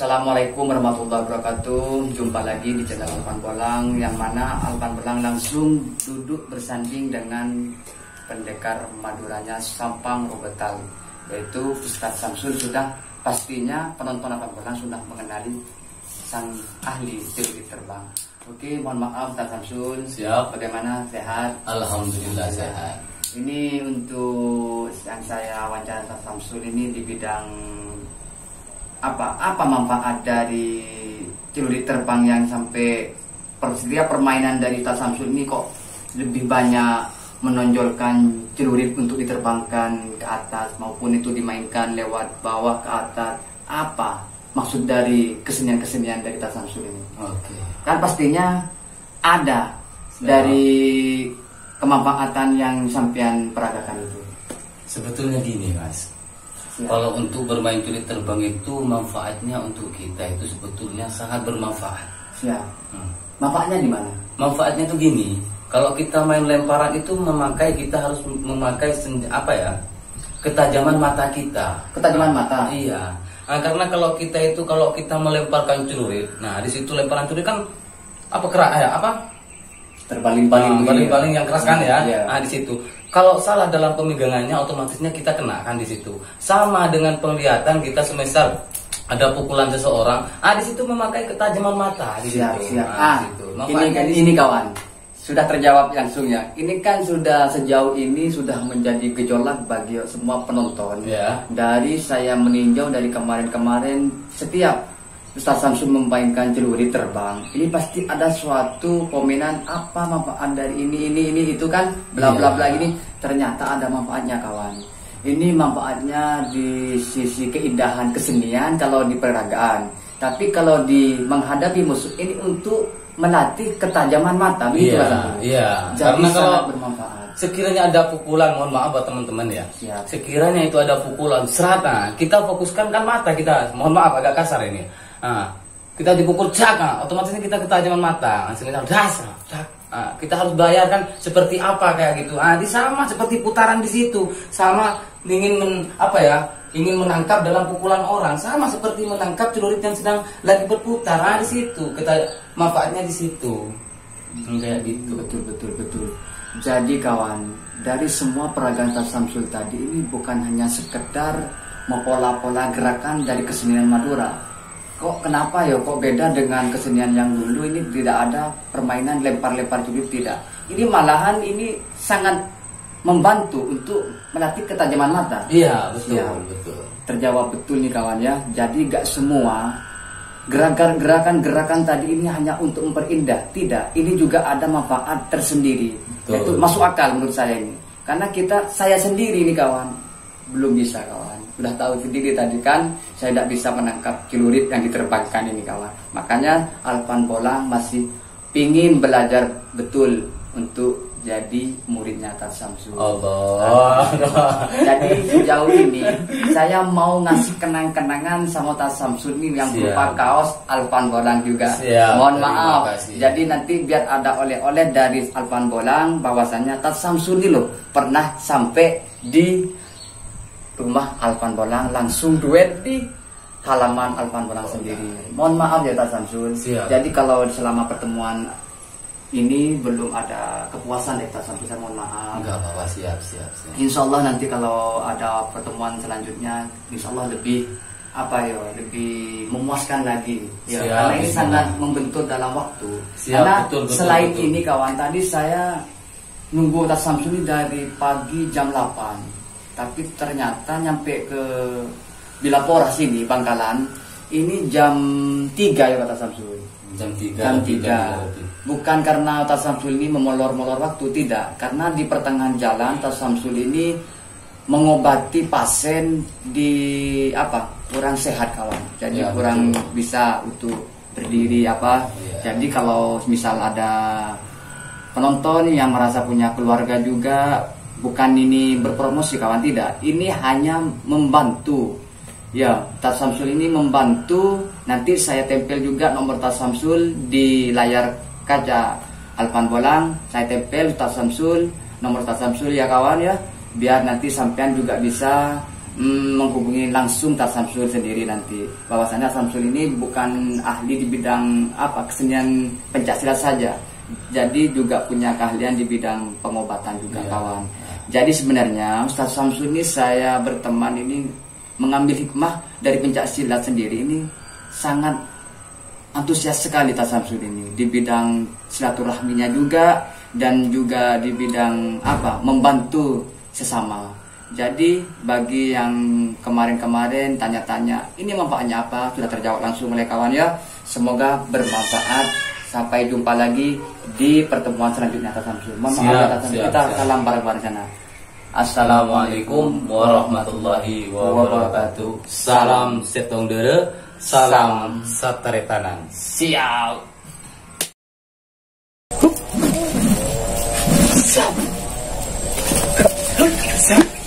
Assalamualaikum warahmatullahi wabarakatuh Jumpa lagi di channel Alpan Bolang Yang mana Alpan Bolang langsung duduk bersanding dengan Pendekar Maduranya Sampang Robetal Yaitu Ustadz Samsul sudah Pastinya penonton Alpan Bolang sudah mengenali Sang ahli teori terbang Oke mohon maaf Ustadz Samsul Siap. Bagaimana sehat? Alhamdulillah sehat. Ini untuk yang saya wawancara Ustadz Samsul ini di bidang apa apa manfaat dari celurit terbang yang sampai persedia permainan dari Ustadz Samsul ini kok lebih banyak menonjolkan celurit untuk diterbangkan ke atas maupun itu dimainkan lewat bawah ke atas apa maksud dari kesenian-kesenian dari Ustadz Samsul ini Oke. kan pastinya ada dari kemanfaatan yang sampean peragakan itu Sebetulnya gini mas. Kalau untuk bermain kulit terbang itu manfaatnya untuk kita itu sebetulnya sangat bermanfaat. siap Hmm. manfaatnya di mana Manfaatnya itu gini. Kalau kita main lemparan itu memakai kita harus memakai sen- apa ya ketajaman mata kita. ketajaman mata Iya. Nah, karena kalau kita itu kalau kita melemparkan celurit, nah di situ lemparan celurit kan apa kerak ya apa terbaling-baling baling-baling yang keras kan ya. Iya. Nah, di situ. Kalau salah dalam pemegangannya otomatisnya kita kena kan di situ. Sama dengan penglihatan kita semisal ada pukulan seseorang, ah di situ memakai ketajaman mata di siap situ. siap Nah, ah di situ. ini kan ini kawan sudah terjawab langsung ya ini kan sudah sejauh ini sudah menjadi gejolak bagi semua penonton Ya. dari saya meninjau dari kemarin-kemarin setiap Ustaz Samsul memainkan celurit terbang ini pasti ada suatu komenan apa manfaat dari ini ini ini itu kan bla bla Iya. bla ini ternyata ada manfaatnya kawan ini manfaatnya di sisi keindahan kesenian kalau di peragaan tapi kalau di menghadapi musuh ini untuk melatih ketajaman mata begitu Iya, Samsul? iya. jadi Karena sangat kalau- bermanfaat Sekiranya ada pukulan, mohon maaf buat teman-teman ya. Siap. Sekiranya itu ada pukulan serata, kita fokuskan kan mata kita. Mohon maaf agak kasar ini. Nah, kita dipukul cak, nah, otomatisnya kita ketajaman mata. Hasilnya das, cak. Nah, kita harus bayarkan seperti apa kayak gitu. Ah, di sama seperti putaran di situ, sama ingin men, apa ya? ingin menangkap dalam pukulan orang sama seperti menangkap celurit yang sedang lagi berputar ah di situ kita manfaatnya di situ Hmm, kayak gitu Betul betul betul. Jadi kawan, dari semua peragaan Samsul tadi ini bukan hanya sekedar mempola-pola gerakan dari kesenian Madura. Kok kenapa ya kok beda dengan kesenian yang dulu ini tidak ada permainan lempar-lempar celurit tidak. Ini malahan ini sangat membantu untuk melatih ketajaman mata. iya betul Iya. betul Terjawab betul nih kawan ya. Jadi gak semua gerakan-gerakan tadi ini hanya untuk memperindah. Tidak, ini juga ada manfaat tersendiri. Betul. Itu masuk akal menurut saya ini. Karena kita saya sendiri nih kawan belum bisa kawan. Sudah tahu sendiri tadi kan saya tidak bisa menangkap celurit yang diterbangkan ini kawan. Makanya Alpan Bolang masih pingin belajar betul untuk jadi muridnya Tas Samsul. Allah. Jadi sejauh ini saya mau ngasih kenang-kenangan sama Tas Samsul ini yang Siap. berupa kaos Alpan Bolang juga. Siap, Mohon terima maaf. kasih. Jadi nanti biar ada oleh-oleh dari Alpan Bolang bahwasanya Tas Samsul ini loh pernah sampai di rumah Alpan Bolang langsung duet di halaman Alpan Bolang sendiri. Mohon maaf ya Tas Samsul. Siap. Jadi kalau selama pertemuan ini belum ada kepuasan dari Tas Samsul saya mohon maaf. Enggak apa-apa, siap, siap, siap. Insya Allah nanti kalau ada pertemuan selanjutnya, Insya Allah lebih apa ya, lebih memuaskan lagi. Ya, Siap, karena ini sangat membentuk dalam waktu. Siap, karena betul, betul, selain betul. ini kawan, tadi saya nunggu Tas Samsul ini dari pagi jam 8 tapi ternyata nyampe ke Bilapora sini Bangkalan ini jam 3 ya kata Samsul Jam 3. jam 3 bukan karena Tas Samsul ini memolor-molor waktu tidak karena di pertengahan jalan Tas Samsul ini mengobati pasien di apa kurang sehat kawan jadi Ya, kurang betul. bisa untuk berdiri apa Iya. jadi kalau misal ada penonton yang merasa punya keluarga juga bukan ini berpromosi kawan tidak ini hanya membantu ya Tas Samsul ini membantu nanti saya tempel juga nomor Tas Samsul di layar kaca Alpan Bolang saya tempel Tas Samsul nomor Tas Samsul ya kawan ya biar nanti sampean juga bisa mm, menghubungi langsung Tar Samsul sendiri nanti. Bahwasannya Samsul ini bukan ahli di bidang apa kesenian pencaksilat saja. Jadi juga punya keahlian di bidang pengobatan juga Iya. kawan. Jadi sebenarnya Ustaz Samsul ini saya berteman ini mengambil hikmah dari pencaksilat sendiri ini sangat antusias sekali Tas Samsul ini di bidang silaturahminya juga dan juga di bidang apa membantu sesama. Jadi bagi yang kemarin-kemarin tanya-tanya ini manfaatnya apa sudah terjawab langsung oleh kawan ya. Semoga bermanfaat. Sampai jumpa lagi di pertemuan selanjutnya atas Samsul. Mohon maaf kita siap. salam bareng-bareng sana. Assalamualaikum warahmatullahi wabarakatuh. Salam setong dere, salam sataretanan. Siap. Siap. Siap.